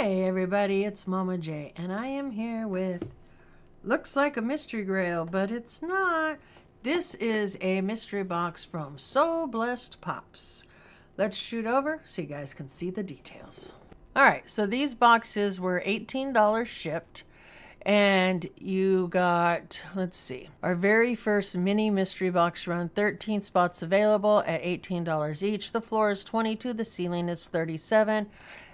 Hey everybody, it's Mama J, and I am here with looks like a mystery grail, but it's not. This is a mystery box from So Blessed Pops. Let's shoot over so you guys can see the details. All right, so these boxes were $18 shipped and you got let's see our very first mini mystery box run 13 spots available at $18 each the floor is 22 the ceiling is 37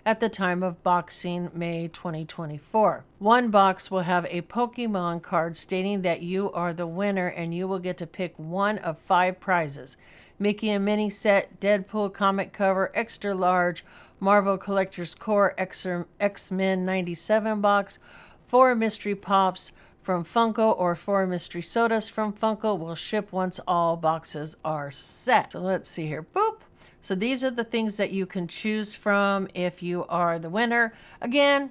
at the time of boxing May 2024. One box will have a Pokemon card stating that you are the winner and you will get to pick one of five prizes. Mickey and Minnie set, Deadpool comic cover, extra large, Marvel Collector's Corps X Men 97 box, four mystery pops from Funko or four mystery sodas from Funko will ship once all boxes are set. So let's see here. Boop. So these are the things that you can choose from if you are the winner. Again,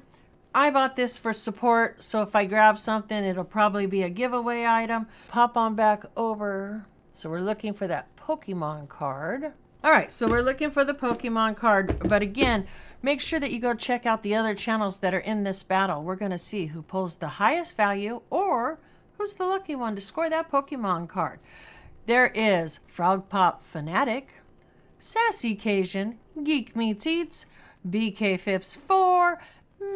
I bought this for support, so if I grab something, it'll probably be a giveaway item. Pop on back over. So we're looking for that Pokemon card. All right, so we're looking for the Pokemon card, but again, make sure that you go check out the other channels that are in this battle. We're going to see who pulls the highest value or who's the lucky one to score that Pokemon card. There is Frog Pop Fanatic, Sassy Cajun, Geek Meets Eats, BK Phipps 4,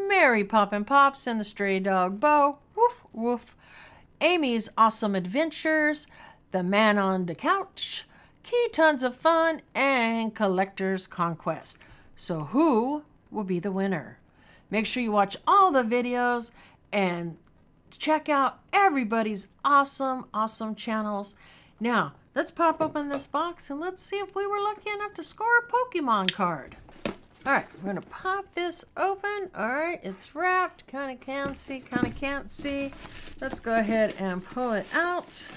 Mary Poppin' Pops, and the Stray Dog Bo, woof woof, Amy's Awesome Adventures, The Man on the Couch, KeeTons of Fun, and Collector's Conquest. So who will be the winner? Make sure you watch all the videos and check out everybody's awesome, awesome channels. Now, Let's pop open this box and let's see if we were lucky enough to score a Pokemon card. All right, we're gonna pop this open. All right, it's wrapped, kind of can't see, kind of can't see. Let's go ahead and pull it out.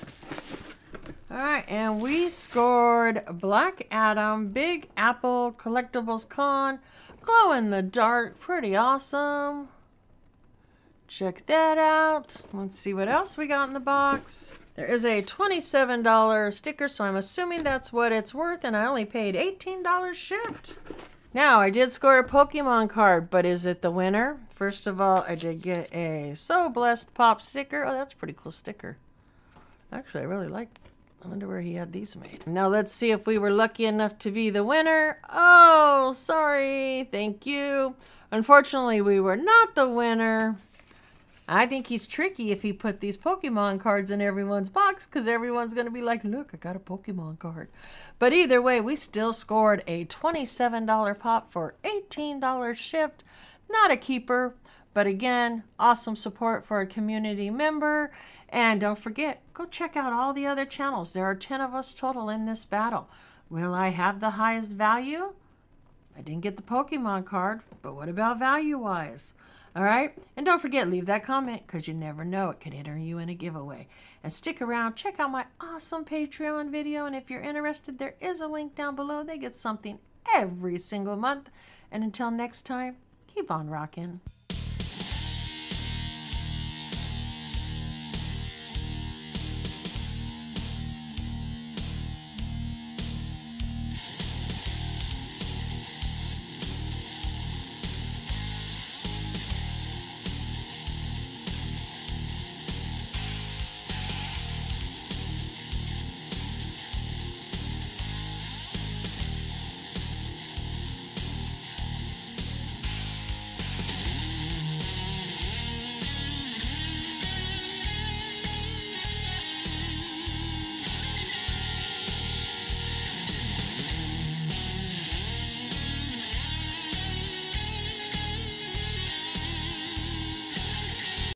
All right, and we scored Black Adam, Big Apple, Collectibles Con, Glow in the Dark, pretty awesome. Check that out. Let's see what else we got in the box. There is a $27 sticker, so I'm assuming that's what it's worth, and I only paid $18 shipped. Now, I did score a Pokemon card, but is it the winner? First of all, I did get a So Blessed Pop sticker. Oh, that's a pretty cool sticker. Actually, I really like I wonder where he had these made. Now let's see if we were lucky enough to be the winner. Oh, sorry. Thank you. Unfortunately, we were not the winner. I think he's tricky if he put these Pokemon cards in everyone's box because everyone's going to be like, look, I got a Pokemon card. But either way, we still scored a $27 pop for $18 shipped. Not a keeper, but again, awesome support for a community member. And don't forget, go check out all the other channels. There are 10 of us total in this battle. Will I have the highest value? I didn't get the Pokemon card, but what about value-wise? All right? And don't forget, leave that comment because you never know. It could enter you in a giveaway. And stick around. Check out my awesome Patreon video. And if you're interested, there is a link down below. They get something every single month. And until next time, keep on rocking.